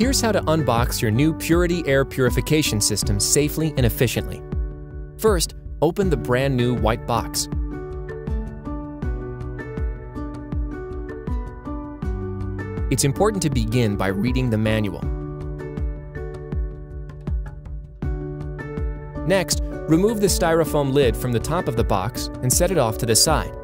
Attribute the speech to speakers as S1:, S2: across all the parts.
S1: Here's how to unbox your new Puritii air purification system safely and efficiently. First, open the brand new white box. It's important to begin by reading the manual. Next, remove the styrofoam lid from the top of the box and set it off to the side.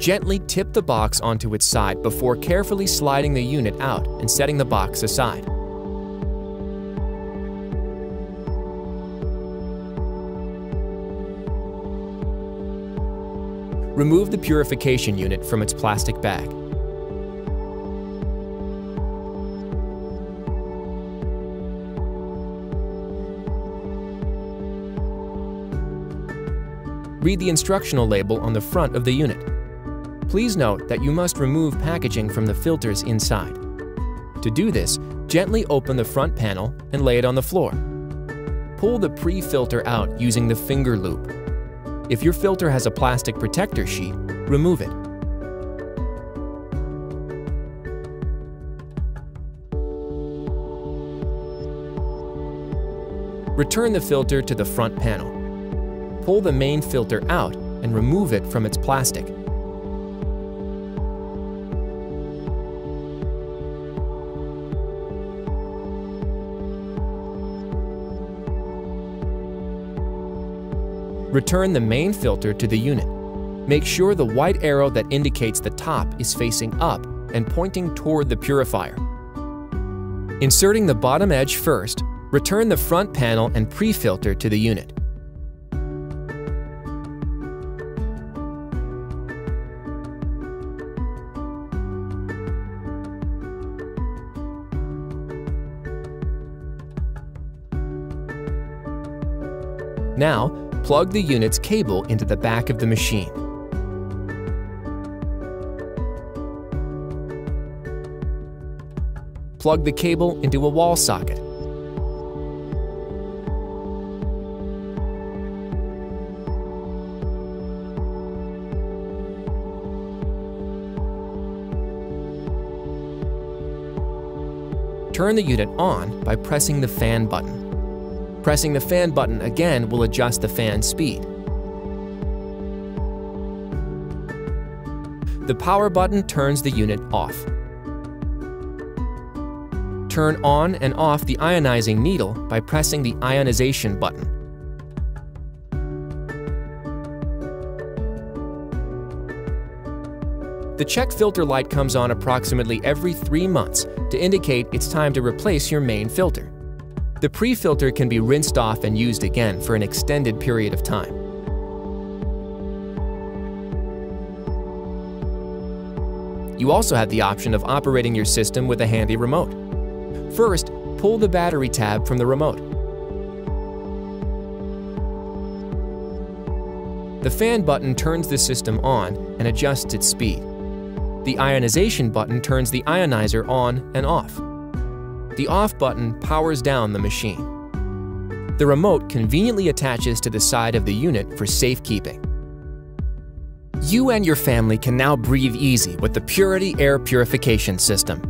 S1: Gently tip the box onto its side before carefully sliding the unit out and setting the box aside. Remove the purification unit from its plastic bag. Read the instructional label on the front of the unit. Please note that you must remove packaging from the filters inside. To do this, gently open the front panel and lay it on the floor. Pull the pre-filter out using the finger loop. If your filter has a plastic protector sheet, remove it. Return the filter to the front panel. Pull the main filter out and remove it from its plastic. Return the main filter to the unit. Make sure the white arrow that indicates the top is facing up and pointing toward the purifier. Inserting the bottom edge first, return the front panel and pre-filter to the unit. Now, plug the unit's cable into the back of the machine. Plug the cable into a wall socket. Turn the unit on by pressing the fan button. Pressing the fan button again will adjust the fan speed. The power button turns the unit off. Turn on and off the ionizing needle by pressing the ionization button. The check filter light comes on approximately every three months to indicate it's time to replace your main filter. The pre-filter can be rinsed off and used again for an extended period of time. You also have the option of operating your system with a handy remote. First, pull the battery tab from the remote. The fan button turns the system on and adjusts its speed. The ionization button turns the ionizer on and off. The off button powers down the machine. The remote conveniently attaches to the side of the unit for safekeeping. You and your family can now breathe easy with the Puritii Air Purification System.